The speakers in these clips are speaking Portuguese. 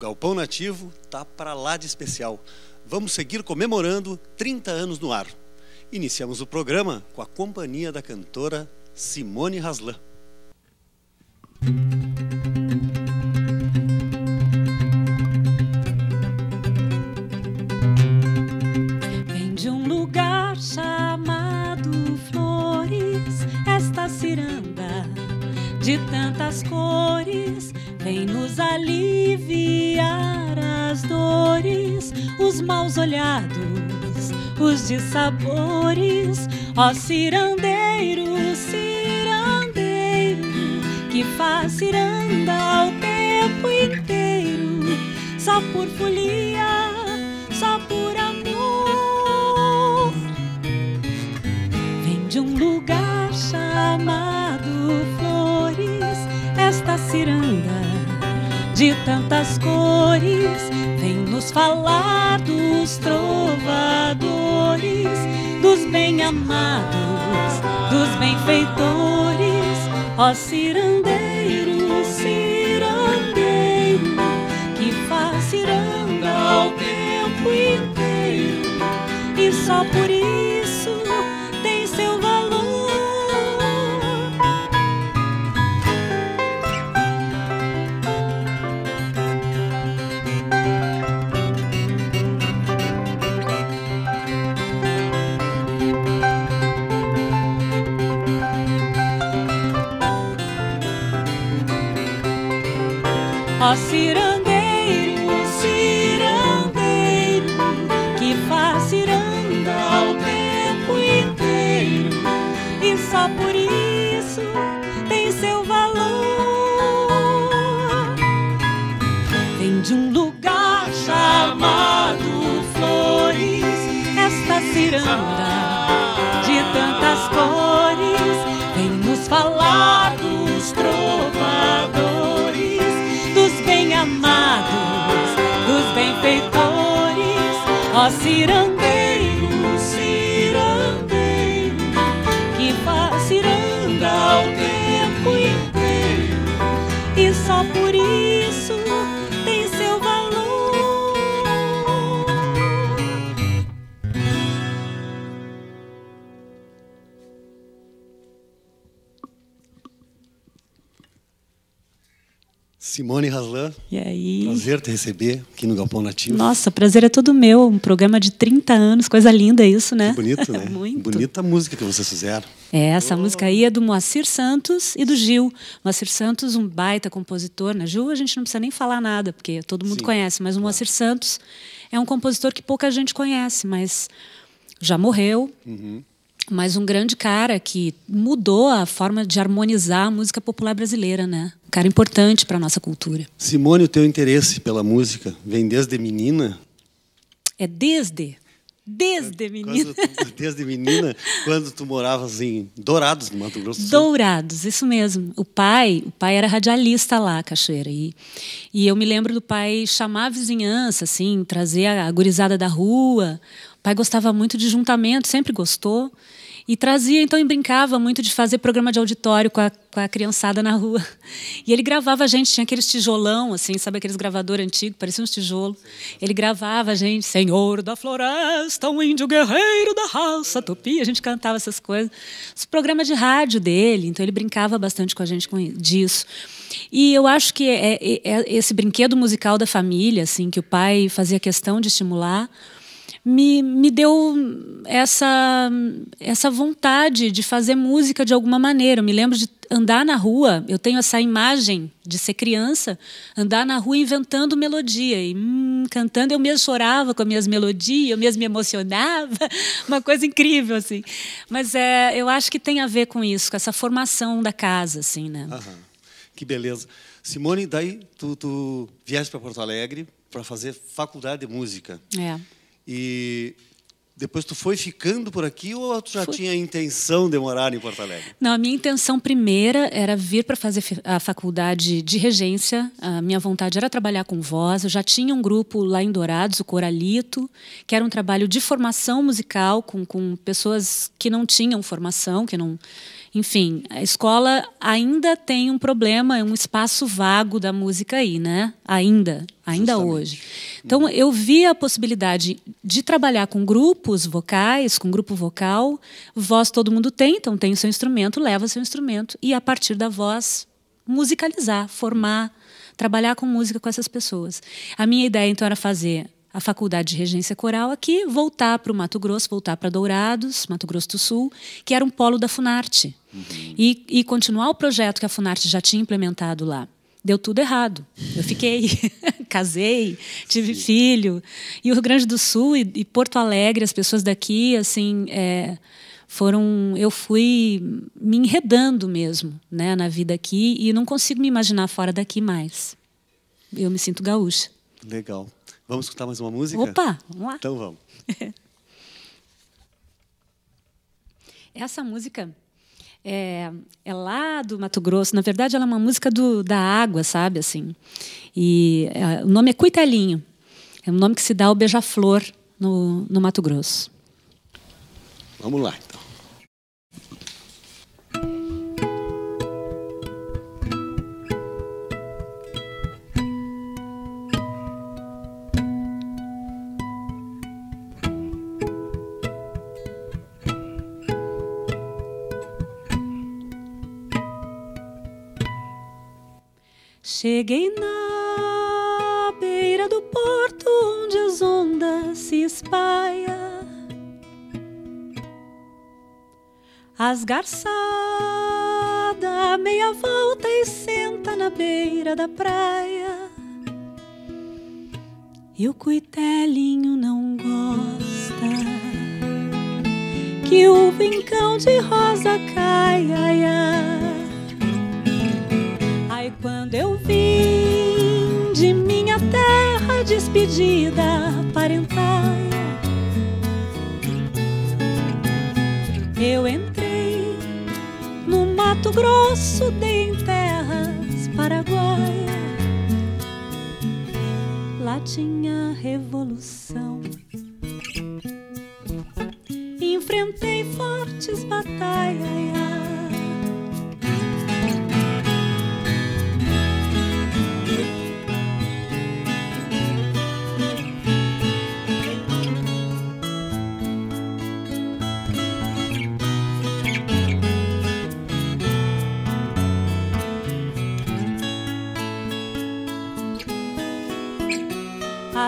Galpão Nativo tá para lá de especial. Vamos seguir comemorando 30 anos no ar. Iniciamos o programa com a companhia da cantora Simone Haslan. Vem de um lugar chamado Flores, esta ciranda de tantas cores vem nos aliviar as dores, os maus olhados, os dissabores. Ó cirandeiro, cirandeiro, que faz ciranda ao tempo inteiro, só por folia, só por amor. Vem de um lugar chamado Flores, esta ciranda de tantas cores vem nos falar dos trovadores, dos bem-amados, dos benfeitores. Ó cirandeiro, cirandeiro, que faz ciranda ao tempo inteiro e só por isso Ó cirandeiro, cirandeiro, que faz ciranda ao tempo inteiro. E só por isso Ó Simone Haslan, E aí? prazer te receber aqui no Galpão Nativo. Nossa, o prazer é todo meu. Um programa de 30 anos, coisa linda isso, né? Bonito, né? Muito. Bonita música que vocês fizeram. É, essa música aí é do Moacir Santos e do Gil. Moacir Santos, um baita compositor. Na Gil a gente não precisa nem falar nada, porque todo mundo Sim, conhece. Mas o Moacir Santos é um compositor que pouca gente conhece, mas já morreu. Mas um grande cara que mudou a forma de harmonizar a música popular brasileira, né? Um cara importante para nossa cultura. Simone, o teu interesse pela música vem desde menina? É desde, desde menina. Quando desde menina, quando tu moravas em Dourados, no Mato Grosso do Sul. Dourados, isso mesmo. O pai, o pai era radialista lá, Cachoeira. E, e eu me lembro do pai chamar a vizinhança, assim, trazer a, a gurizada da rua. Pai gostava muito de juntamento, sempre gostou. E trazia, então, e brincava muito de fazer programa de auditório com a, com a criançada na rua. E ele gravava a gente, tinha aqueles tijolão, assim, sabe aqueles gravadores antigos, pareciam uns tijolos. Ele gravava a gente, Senhor da floresta, um índio guerreiro da raça tupi. A gente cantava essas coisas. Os programas de rádio dele, então ele brincava bastante com a gente com disso. E eu acho que é, é- é esse brinquedo musical da família, assim, que o pai fazia questão de estimular, me, me deu essa, essa vontade de fazer música de alguma maneira. Eu me lembro de andar na rua, eu tenho essa imagem de ser criança, andar na rua inventando melodia e hum, cantando. Eu mesmo chorava com as minhas melodias, eu mesmo me emocionava, uma coisa incrível assim. Mas é, eu acho que tem a ver com isso, com essa formação da casa, assim, né? Aham. Que beleza. Simone, daí tu, tu vieste para Porto Alegre para fazer faculdade de música. É. E depois tu foi ficando por aqui ou tu já Fui. tinha a intenção de morar em Porto Alegre? Não, a minha intenção primeira era vir para fazer a faculdade de regência. A minha vontade era trabalhar com voz. Eu já tinha um grupo lá em Dourados, o Coralito, que era um trabalho de formação musical com, com pessoas que não tinham formação, que não enfim, a escola ainda tem um problema, é um espaço vago da música aí, né? Ainda, ainda Justamente. hoje. Então, eu vi a possibilidade de trabalhar com grupos vocais, com grupo vocal. Voz todo mundo tem, então tem o seu instrumento, leva seu instrumento. E, a partir da voz, musicalizar, formar, trabalhar com música com essas pessoas. A minha ideia, então, era fazer a faculdade de regência coral aqui, voltar para o Mato Grosso, voltar para Dourados, Mato Grosso do Sul, que era um polo da Funarte, uhum. e, e continuar o projeto que a Funarte já tinha implementado lá. Deu tudo errado. Eu fiquei, casei, tive Sim. filho. E o Rio Grande do Sul e, e Porto Alegre, as pessoas daqui, assim, é, foram. Eu fui me enredando mesmo, né, na vida aqui e não consigo me imaginar fora daqui mais. Eu me sinto gaúcha. Legal. Vamos escutar mais uma música? Opa, vamos lá. Então vamos. Essa música é, é, lá do Mato Grosso. Na verdade, ela é uma música do, da água, sabe? assim. E é, o nome é Cuitelinho. É um nome que se dá ao beija-flor no, no Mato Grosso. Vamos lá, então. Cheguei na beira do porto onde as ondas se espaiam. As garçadas meia volta e senta na beira da praia. E o cuitelinho não gosta que o vincão de rosa caia. Ai, despedida parentalha, eu entrei no Mato Grosso, dei em terras paraguaia. Lá tinha revolução. Enfrentei fortes batalhas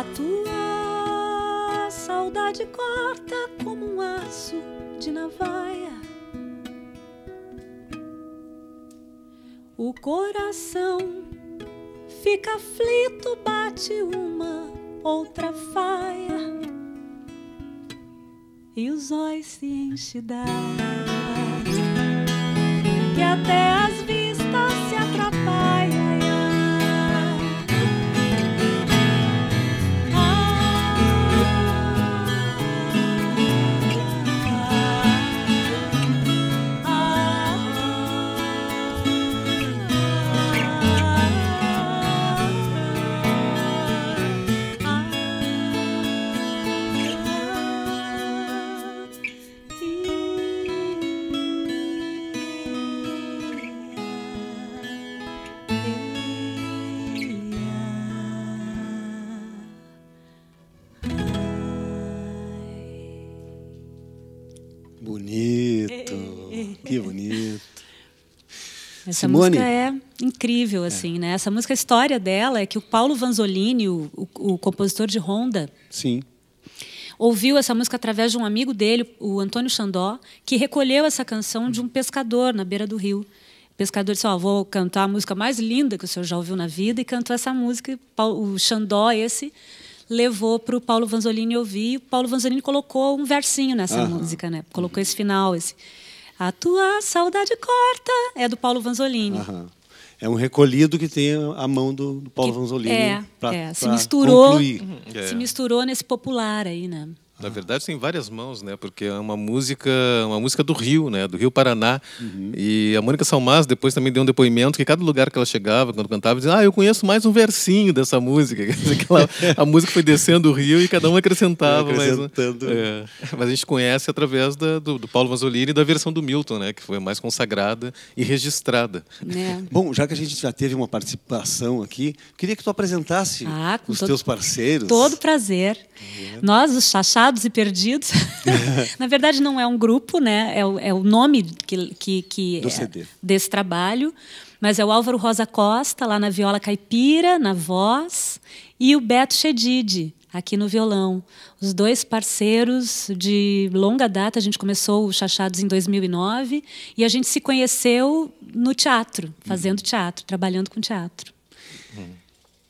A tua saudade corta como um aço de navaia. O coração fica aflito, bate uma outra faia. E os olhos se enchem d'água, que até Essa Simone. música é incrível, assim, é. né? Essa música, a história dela é que o Paulo Vanzolini, o, o, o compositor de Honda, Sim. ouviu essa música através de um amigo dele, o Antônio Xandó, que recolheu essa canção de um pescador na beira do rio. O pescador disse: oh, vou cantar a música mais linda que o senhor já ouviu na vida, e cantou essa música. O Xandó, esse, levou para o Paulo Vanzolini ouvir. E o Paulo Vanzolini colocou um versinho nessa música, né? Colocou esse final, esse. A tua saudade corta é do Paulo Vanzolini. Aham. É um recolhido que tem a mão do, do Paulo que, Vanzolini. É, pra, é. se misturou, uhum. se misturou nesse popular aí, né? Na verdade, tem várias mãos, né? Porque é uma música, uma música do Rio, né? Do Rio Paraná. Uhum. E a Mônica Salmas depois também deu um depoimento que cada lugar que ela chegava, quando cantava, dizia: "Ah, eu conheço mais um versinho dessa música". Ela, a música foi descendo o rio e cada um acrescentava, Acrescentando. mas, é, mas a gente conhece através da, do, do, Paulo Mazzolini e da versão do Milton, né? Que foi mais consagrada e registrada. É. Bom, já que a gente já teve uma participação aqui, queria que tu apresentasse ah, os todo, teus parceiros. Todo prazer. Uhum. Nós, os Chachados e Perdidos, na verdade não é um grupo, né? É o, é o nome que, que, que é desse trabalho, mas é o Álvaro Rosa Costa, lá na viola caipira, na voz, e o Beto Chedid, aqui no violão. Os dois parceiros de longa data, a gente começou o Chachados em 2009 e a gente se conheceu no teatro, fazendo uhum. teatro, trabalhando com teatro.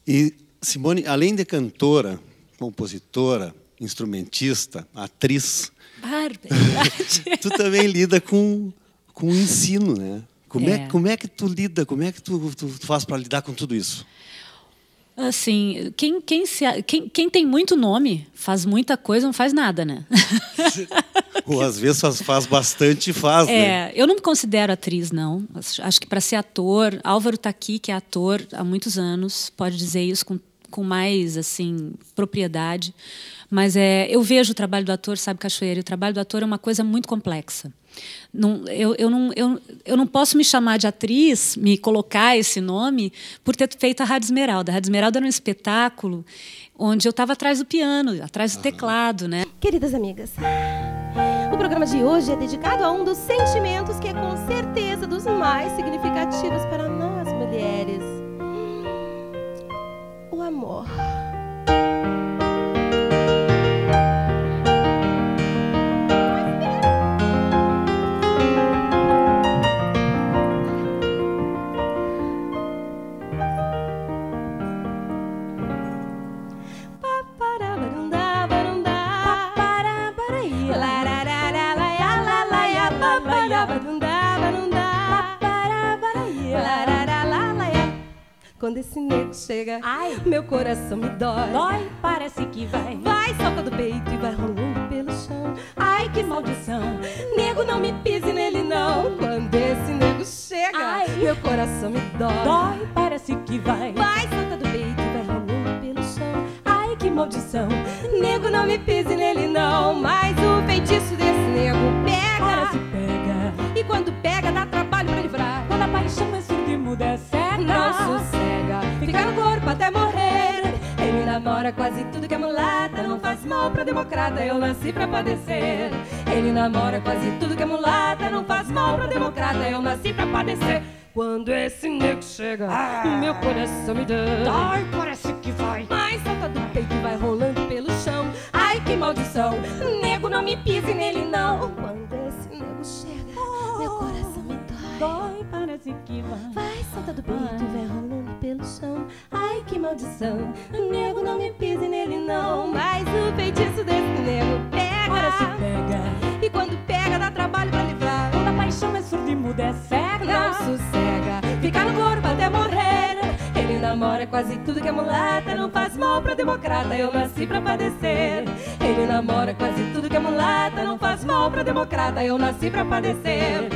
E Simone, além de cantora, compositora, instrumentista, atriz, tu também lida com, com o ensino, né? Como é. é. como é que tu lida, como é que tu, tu faz para lidar com tudo isso? Assim, quem, quem, se, quem, quem tem muito nome, faz muita coisa, não faz nada, né? Ou às vezes faz, faz bastante e faz, é, né? Eu não me considero atriz, não. Acho que para ser ator, Álvaro está aqui, que é ator há muitos anos, pode dizer isso com, com mais assim propriedade. Mas é, eu vejo o trabalho do ator, sabe, Cachoeira, o trabalho do ator é uma coisa muito complexa. Não, eu, eu, não, eu, eu não posso me chamar de atriz, me colocar esse nome, por ter feito a Rádio Esmeralda. A Rádio Esmeralda era um espetáculo onde eu estava atrás do piano, atrás do teclado. Né? Queridas amigas, o programa de hoje é dedicado a um dos sentimentos que é com certeza dos mais significativos para nós mulheres: Quando esse nego chega, Ai. meu coração me dói. Dói, parece que vai. Vai, solta do peito e vai rolando pelo chão. Ai, que maldição. Nego, não me pise nele, não. Quando esse nego chega, Ai. meu coração me dói. Dói, parece que vai. Vai, solta do peito e vai rolando pelo chão. Ai, que maldição. Nego, não me pise nele, não. Mas democrata, eu nasci pra padecer. Ele namora quase tudo que é mulata, não faz mal pra democrata, eu nasci pra padecer. Quando esse nego chega, ah, meu coração me dá. Dói, parece que vai. Mas salta do peito e vai rolando pelo chão. Ai, que maldição. Nego, não me pise nele, não. Quando esse nego chega, oh, meu coração me dói. Dói, parece que vai. Vai, salta do peito e vai rolando pelo chão. Ai, maldição. Nego, não me pise nele, não. Mas o feitiço desse nego pega. Ora se pega. E quando pega, dá trabalho pra livrar. Quando a paixão é surda e muda, é cega. Não sossega. Fica no corpo até morrer. Ele namora quase tudo que é mulata. Não faz mal pra democrata. Eu nasci pra padecer. Ele namora quase tudo que é mulata. Não faz mal pra democrata. Eu nasci pra padecer.